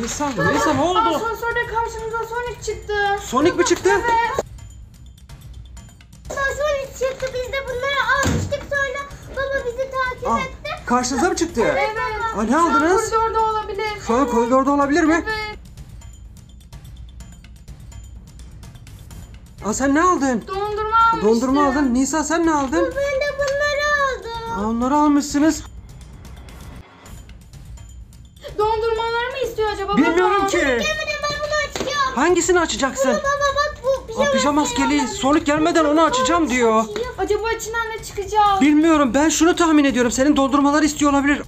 Nisa, Nisa ne oldu? Asansörde karşımıza Sonic çıktı. Sonic mi çıktı? Asansör çıktı biz de bunları almıştık sonra baba bizi takip Ah, etti. karşınıza mı çıktı? Evet. Aa, ne Şu an aldınız? Koridorda olabilir. Şu an koridorda olabilir mi? Evet. Aa, sen ne aldın? Dondurma almıştım. Dondurma aldın. Nisa sen ne aldın? Ben de bunları aldım. Aa, onları almışsınız. İstiyor acaba? Bilmiyorum baba? ki. Hemen ben bunu açacağım. Hangisini açacaksın? Baba bak bu pijama, Aa, pijama maskeli. Sonic gelmeden onu açacağım diyor. Acaba içinden ne çıkacak? Bilmiyorum ben şunu tahmin ediyorum. Senin dondurmaları istiyor olabilir.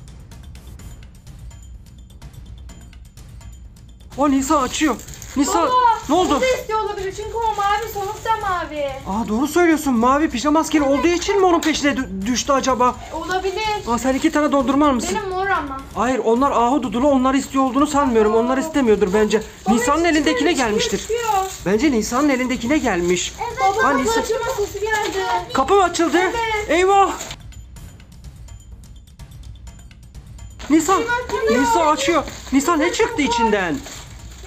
O Nisa açıyor. Nisa Baba, ne oldu? Bu da istiyor olabilir çünkü o mavi soluk da mavi. Aa doğru söylüyorsun. Mavi pijama maskeli olduğu için mi onun peşine dü- düştü acaba? Olabilir. Aa sen iki tane dondurma almışsın. Benim mor ama. Hayır onlar ahududulu onları istiyor olduğunu sanmıyorum. Onlar istemiyordur bence. Nisa'nın Baba, elindekine çıkıyor, gelmiştir. çıkıyor. Bence Nisa'nın elindekine gelmiş. Baba Aa, kapı Nisa- açılma sesi geldi. Kapı mı açıldı? Evet. Eyvah! Nisa, Nisa açıyor. Nisa ne çıktı içinden?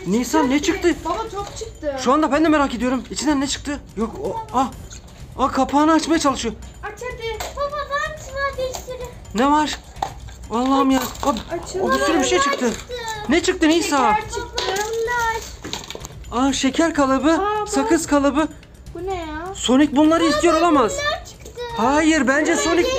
Nisa ne çıktı? Baba top çıktı. Şu anda ben de merak ediyorum. İçinden ne çıktı? Yok o ah. Ah kapağını açmaya çalışıyor. Aç hadi. Baba var mı bir sürü? Ne var? Allah'ım ya. O, o bir sürü bir şey çıktı. Ne çıktı Nisa? Şeker çıktı. Aa şeker kalıbı, Aa, sakız kalıbı. Bu ne ya? Sonic bunları istiyor olamaz. Hayır bence Sonic.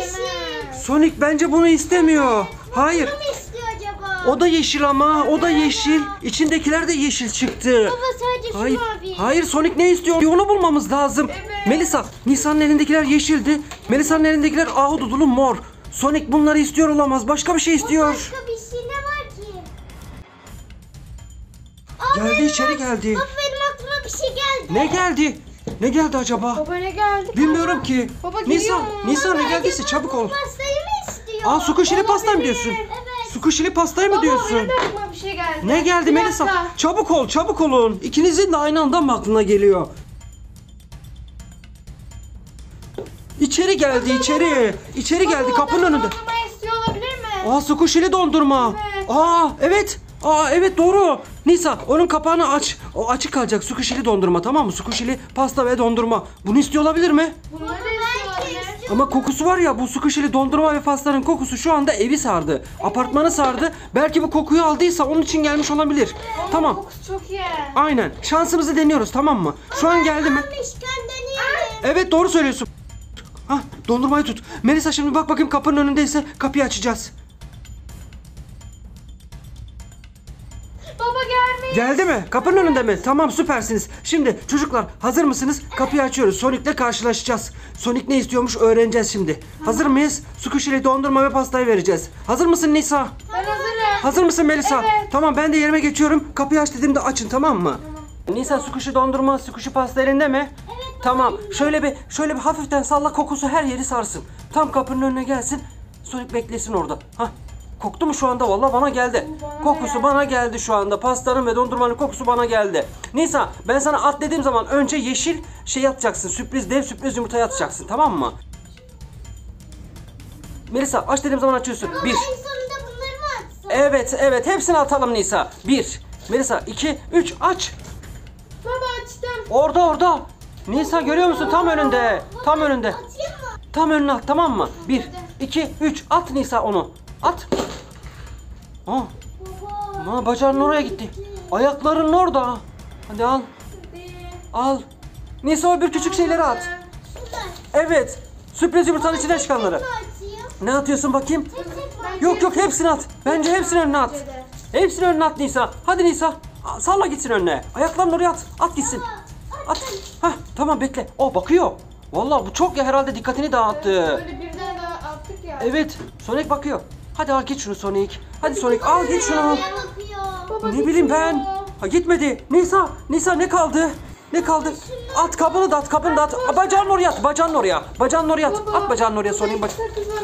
Sonic bence bunu istemiyor. Hayır. Ne mi istiyor acaba? O da yeşil ama o da yeşil. İçindekiler de yeşil çıktı. Baba sadece şu Hayır. mavi. Hayır Sonic ne istiyor? Onu bulmamız lazım. Evet. Melisa, Nisa'nın elindekiler yeşildi. Melisa'nın elindekiler ahududulu mor. Sonic bunları istiyor olamaz. Başka bir şey istiyor. Başka bir şey ne var ki? Geldi içeri geldi. Baba benim aklıma bir şey geldi. Ne geldi? Ne geldi acaba? Baba ne geldi? Bilmiyorum ki. Baba Nisa, geliyor mu? Nisa ne geldiyse çabuk bu ol. Pastayı mı istiyor? Aa sukuşili pasta mı diyorsun? Evet. Sukuşili pastayı mı Baba diyorsun? benim de aklıma bir şey geldi. Ne geldi Bir Melisa? dakika. Çabuk ol, çabuk olun. İkinizin de aynı anda mı aklına geliyor? İçeri geldi, içeri. İçeri geldi kapının önünde. Dondurma istiyor olabilir mi? Aa sukuşili dondurma. Evet. Aa evet. Aa evet doğru. Nisa onun kapağını aç. O açık kalacak sukuşili dondurma tamam mı? Sukuşili pasta ve dondurma. Bunu istiyor olabilir mi? Bunları da. Ama kokusu var ya bu sukuşili dondurma ve pastanın kokusu şu anda evi sardı. Apartmanı sardı. Belki bu kokuyu aldıysa onun için gelmiş olabilir. Ama Tamam. Kokusu çok iyi. Aynen. Şansımızı deniyoruz tamam mı? Şu an geldi mi? Evet doğru söylüyorsun. Hah dondurmayı tut. Melisa şimdi bak bakayım kapının önündeyse kapıyı açacağız. Baba gelmiş. Geldi mi? Kapının önünde mi? Tamam süpersiniz. Şimdi çocuklar hazır mısınız? Kapıyı açıyoruz. Sonic'le karşılaşacağız. Sonic ne istiyormuş öğreneceğiz şimdi. Hazır mıyız? Sukuşili dondurma ve pastayı vereceğiz. Hazır mısın Nisa? Ben hazırım. Hazır mısın Melisa? Evet. Tamam ben de yerime geçiyorum. Kapıyı aç dediğimde açın tamam mı? Nisa sukuşi dondurma, sukuşi pasta elinde mi? Evet. Tamam. Şöyle bir şöyle bir hafiften salla kokusu her yeri sarsın. Tam kapının önüne gelsin. Sonic beklesin orada. Hah. Koktu mu şu anda? Vallahi bana geldi. Bana Kokusu bana geldi şu anda. Pastanın ve dondurmanın kokusu bana geldi. Nisa ben sana at dediğim zaman önce yeşil şey atacaksın. Sürpriz dev sürpriz yumurtayı atacaksın tamam mı? Melisa aç dediğim zaman açıyorsun. Bir. En sonunda bunları mı atsın? Evet evet hepsini atalım Nisa. Bir. Melisa iki, üç aç. Baba açtım. Orada orada. Nisa görüyor musun? Tam önünde. Tam önünde. Tam önüne at tamam mı? Bir, iki, üç. At Nisa onu. At. Baba. aa bacağın oraya gitti. Ayakların orada. Hadi al. Al. Nisa bir küçük şeyleri at. Evet. Sürpriz yumurtanın içinden çıkanları. Ne atıyorsun bakayım? Yok yok hepsini at. Bence hepsini önüne at. Hepsini önüne at Nisa. Hadi Nisa. Salla gitsin önüne. Ayaklarını oraya at. At gitsin. At. Hah tamam bekle. O bakıyor. Vallahi bu çok ya herhalde dikkatini dağıttı. Böyle birden daha attık ya. Evet. Sonic bakıyor. Hadi al git şunu Sonic. Hadi Sonic al git şunu. Baba Ne bileyim ben. Ha gitmedi. Nisa. Nisa ne kaldı? Ne kaldı? At kapını da at kapını da at. Aa, Bacağını oraya at. Bacağını oraya. Bacağını oraya at. Baba, At bacağını oraya burada Sonic. iki Bac- sakız var.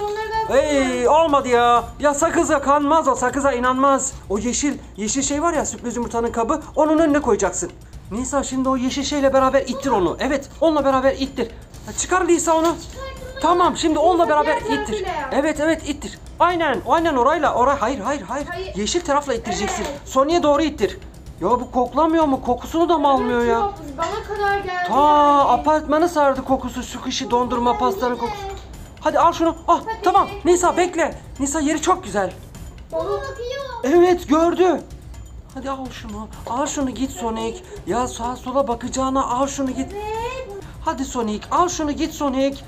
Hey olmadı ya. Ya sakıza kanmaz o sakıza inanmaz. O yeşil yeşil şey var ya sürpriz yumurtanın kabı onun önüne koyacaksın. Nisa şimdi o yeşil şeyle beraber ittir onu. Evet onunla beraber ittir. Ha, Çıkar Nisa onu. Tamam şimdi onunla beraber ittir. yap. Evet evet ittir. Aynen aynen orayla oray hayır hayır hayır. Hayır. Yeşil tarafla ittireceksin. Evet. Sony'e doğru ittir. Ya bu koklamıyor mu? Kokusunu da mı almıyor Evet, ya? yok, Bana kadar geldi. Ta yani. apartmanı sardı kokusu, sukuşi, dondurma, pastanın kokusu. Hadi al şunu. Ah tamam. Nisa bekle. Nisa yeri çok güzel. Baba bakıyor. Evet gördü. Hadi al şunu. Al şunu git Sonic. Ya sağa sola bakacağına al şunu git. Hadi Sonic al şunu git Sonic.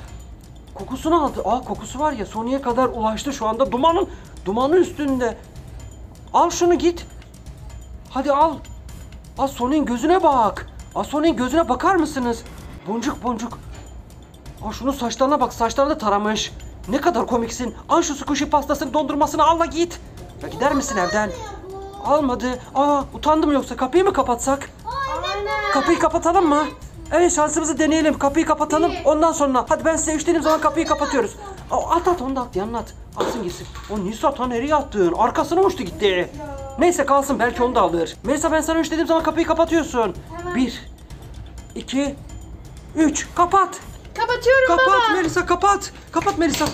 Kokusunu aldı. Aa kokusu var ya Sonic'e kadar ulaştı şu anda. Dumanın dumanın üstünde. Al şunu git. Hadi al. Al Sonic'in gözüne bak. Al Sonic'in gözüne bakar mısınız? Boncuk boncuk. Aa şunun saçlarına bak saçlarını taramış. Ne kadar komiksin. Al şu squishy pastasını dondurmasını al da git. Ya gider misin evden? Almadı. Aa utandım yoksa kapıyı mı kapatsak? Kapıyı kapatalım mı? Evet şansımızı deneyelim. Kapıyı kapatalım. Ondan sonra hadi ben size üç dediğim zaman kapıyı kapatıyoruz. Aa, at at onu da at yanına at. Atsın gitsin. O Nisa ta nereye attın? Arkasına uçtu gitti. Neyse kalsın belki onu da alır. Melisa ben sana üç dediğim zaman kapıyı kapatıyorsun. Bir, iki, üç. Kapat. Kapatıyorum Kapat baba. Melisa kapat. Kapat Melisa.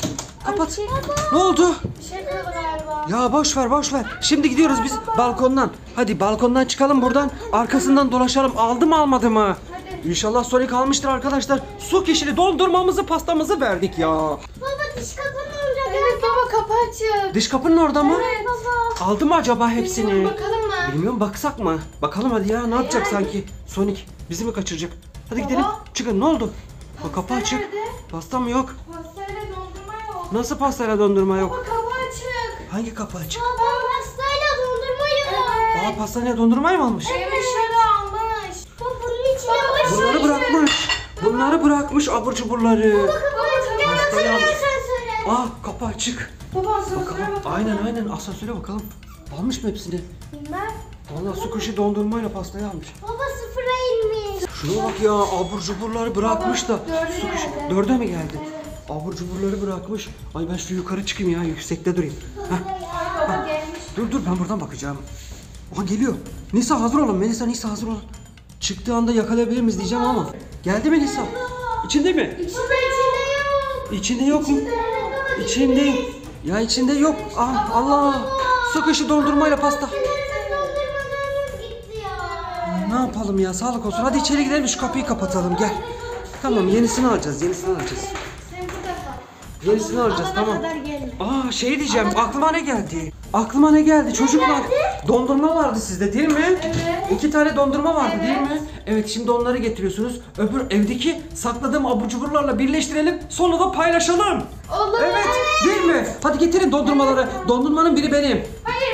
Kapat. Ay, Ne oldu? Bir şey kırıldı galiba. Ya boş ver boş ver. Şimdi gidiyoruz biz balkondan. Hadi balkondan çıkalım buradan. Arkasından dolaşalım. Aldı mı almadı mı? İnşallah Sonic almıştır arkadaşlar. Su kişili dondurmamızı pastamızı verdik ya. Baba diş kapının olacak. Evet baba kapı açık. Dış kapının orada mı? Evet baba. Aldı mı acaba hepsini? Bakalım mı? Bilmiyorum baksak mı? Bakalım hadi ya ne yapacak sanki? Sonic bizi mi kaçıracak? Hadi gidelim. Çıkın ne oldu? Bak kapı açık. nerede? Pasta mı yok? Pastayla dondurma yok. Nasıl pastayla dondurma Baba yok? kapı açık. Hangi kapı açık? Baba pastayla dondurma yok. Evet. Aa pastayla dondurmayı mı almış? Evin Bunları bırakmış. Bunları bırakmış abur cuburları. Hatırlıyor almış. Aa kapı açık. Baba asansöre Bakalım. Aynen aynen asansöre bakalım. Almış mı hepsini? Bilmem. Vallahi su kuşu dondurmayla pastayı almış. Baba sıfıra inmiş. Şuna bak ya abur cuburları bırakmış da. dörde Su kuşu- geldi. Dörde mi geldi? Abur cuburları bırakmış. Ay ben şu yukarı çıkayım ya yüksekte durayım. Heh, Ay baba gelmiş. dur dur ben buradan bakacağım. Aha geliyor. Nisa hazır olun. Melisa Nisa hazır olun. Çıktığı anda yakalayabilir miyiz diyeceğim ama. Geldi mi Nisa? İçinde mi? İçinde içinde yok. İçinde yok mu? İçinde. Ya içinde yok. Ah Allah. Su kuşu dondurmayla pasta. Ne yapalım ya sağlık olsun. Hadi içeri gidelim şu kapıyı kapatalım gel. Tamam yenisini alacağız yenisini alacağız. Yenisini alacağız tamam. Aa şey diyeceğim aklıma ne geldi? Aklıma ne geldi çocuklar? Dondurma vardı sizde değil mi? Evet. İki tane dondurma vardı Evet. değil mi? Evet şimdi onları getiriyorsunuz. Öbür evdeki sakladığım abur cuburlarla birleştirelim. Sonra da paylaşalım. Olur. Evet değil mi? Hadi getirin dondurmaları. Dondurmanın biri benim. Hayır